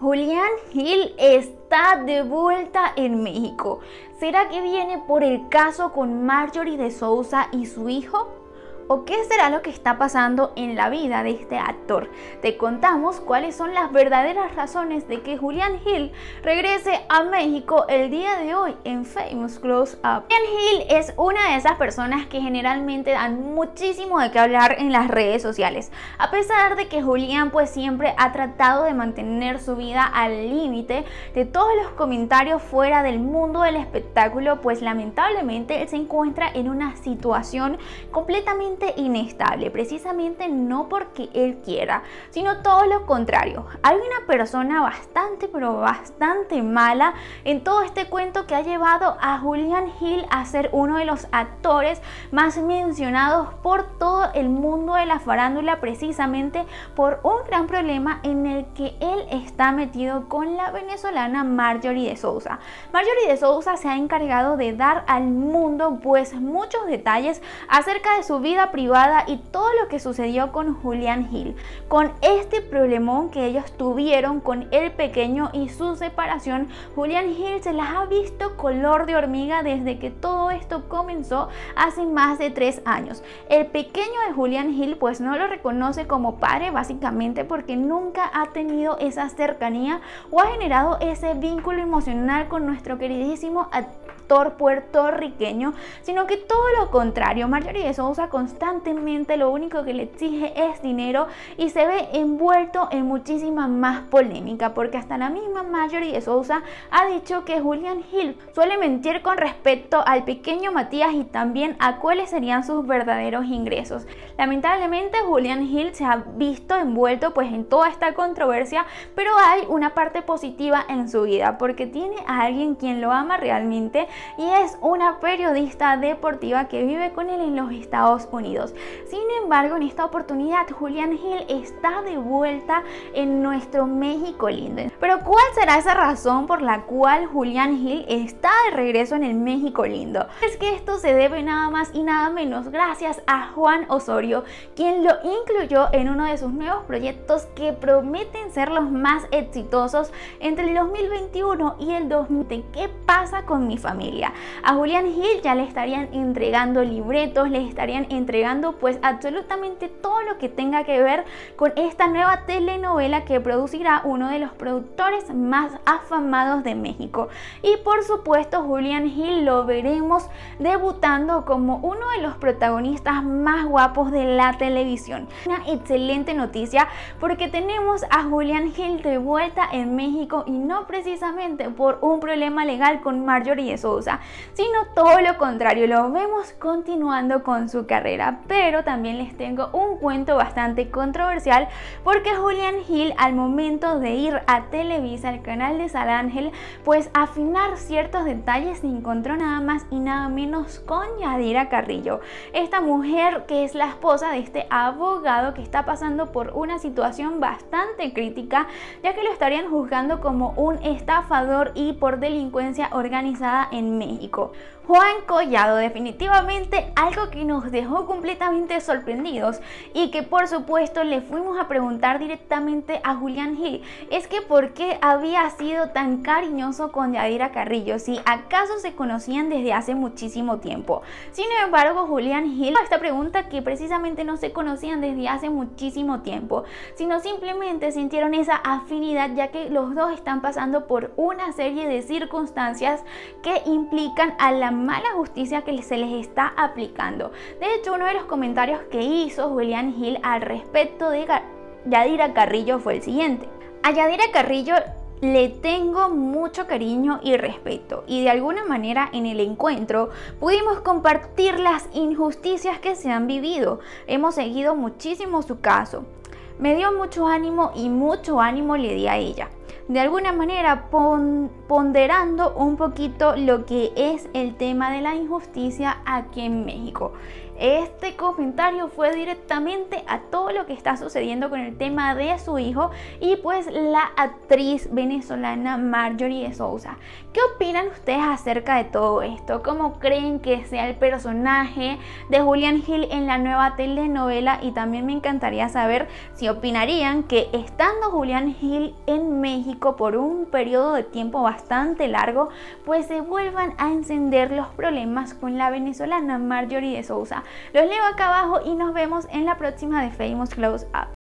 Julián Gil está de vuelta en México. ¿Será que viene por el caso con Marjorie de Sousa y su hijo? ¿O qué será lo que está pasando en la vida de este actor? Te contamos cuáles son las verdaderas razones de que Julián Hill regrese a México el día de hoy en Famous Close Up. Julián Hill es una de esas personas que generalmente dan muchísimo de qué hablar en las redes sociales. A pesar de que Julián pues siempre ha tratado de mantener su vida al límite de todos los comentarios fuera del mundo del espectáculo, pues lamentablemente él se encuentra en una situación completamente inestable, precisamente no porque él quiera, sino todo lo contrario. Hay una persona bastante, pero bastante mala en todo este cuento que ha llevado a Julian Hill a ser uno de los actores más mencionados por todo el mundo de la farándula, precisamente por un gran problema en el que él está metido con la venezolana Marjorie de Sousa. Marjorie de Sousa se ha encargado de dar al mundo pues muchos detalles acerca de su vida privada y todo lo que sucedió con Julian Hill, con este problemón que ellos tuvieron con el pequeño y su separación, Julian Hill se las ha visto color de hormiga desde que todo esto comenzó hace más de tres años. El pequeño de Julian Hill pues no lo reconoce como padre básicamente porque nunca ha tenido esa cercanía o ha generado ese vínculo emocional con nuestro queridísimo puertorriqueño, sino que todo lo contrario, Marjorie de Sousa constantemente lo único que le exige es dinero y se ve envuelto en muchísima más polémica, porque hasta la misma Marjorie de Sousa ha dicho que Julian Hill suele mentir con respecto al pequeño Matías y también a cuáles serían sus verdaderos ingresos. Lamentablemente Julian Hill se ha visto envuelto pues en toda esta controversia, pero hay una parte positiva en su vida porque tiene a alguien quien lo ama realmente y es una periodista deportiva que vive con él en los Estados Unidos. Sin embargo, en esta oportunidad Julian Hill está de vuelta en nuestro México lindo. Pero ¿cuál será esa razón por la cual Julian Hill está de regreso en el México lindo? Es que esto se debe nada más y nada menos gracias a Juan Osorio, quien lo incluyó en uno de sus nuevos proyectos que prometen ser los más exitosos entre el 2021 y el 2020. ¿Qué pasa con mi familia? A Julian Hill ya le estarían entregando libretos, le estarían entregando pues absolutamente todo lo que tenga que ver con esta nueva telenovela que producirá uno de los productores más afamados de México. Y por supuesto Julian Hill lo veremos debutando como uno de los protagonistas más guapos de la televisión. Una excelente noticia porque tenemos a Julian Hill de vuelta en México y no precisamente por un problema legal con Marjorie Sino todo lo contrario, lo vemos continuando con su carrera. Pero también les tengo un cuento bastante controversial porque Julian Hill al momento de ir a Televisa, al canal de Sal Ángel, pues afinar ciertos detalles se encontró nada más y nada menos con Yadira Carrillo, esta mujer que es la esposa de este abogado que está pasando por una situación bastante crítica, ya que lo estarían juzgando como un estafador y por delincuencia organizada en México. Juan Collado, definitivamente algo que nos dejó completamente sorprendidos y que por supuesto le fuimos a preguntar directamente a Julián Gil, es que por qué había sido tan cariñoso con Yadira Carrillo, si acaso se conocían desde hace muchísimo tiempo. Sin embargo, Julián Gil, esta pregunta que precisamente no se conocían desde hace muchísimo tiempo, sino simplemente sintieron esa afinidad ya que los dos están pasando por una serie de circunstancias que implican a la mala justicia que se les está aplicando. De hecho, uno de los comentarios que hizo Julián Hill al respecto de Yadira Carrillo fue el siguiente. A Yadira Carrillo le tengo mucho cariño y respeto y de alguna manera en el encuentro pudimos compartir las injusticias que se han vivido. Hemos seguido muchísimo su caso. Me dio mucho ánimo y mucho ánimo le di a ella de alguna manera ponderando un poquito lo que es el tema de la injusticia aquí en México. Este comentario fue directamente a todo lo que está sucediendo con el tema de su hijo y pues la actriz venezolana Marjorie de Sousa. ¿Qué opinan ustedes acerca de todo esto? ¿Cómo creen que sea el personaje de Julian Hill en la nueva telenovela? Y también me encantaría saber si opinarían que estando Julian Hill en México por un periodo de tiempo bastante largo, pues se vuelvan a encender los problemas con la venezolana Marjorie de Sousa. Los leo acá abajo y nos vemos en la próxima de Famous Close Up.